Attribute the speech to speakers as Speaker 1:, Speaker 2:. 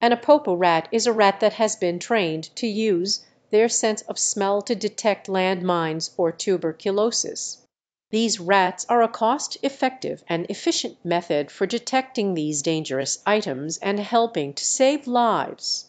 Speaker 1: An Apopo rat is a rat that has been trained to use their sense of smell to detect land mines or tuberculosis. These rats are a cost effective and efficient method for detecting these dangerous items and helping to save lives.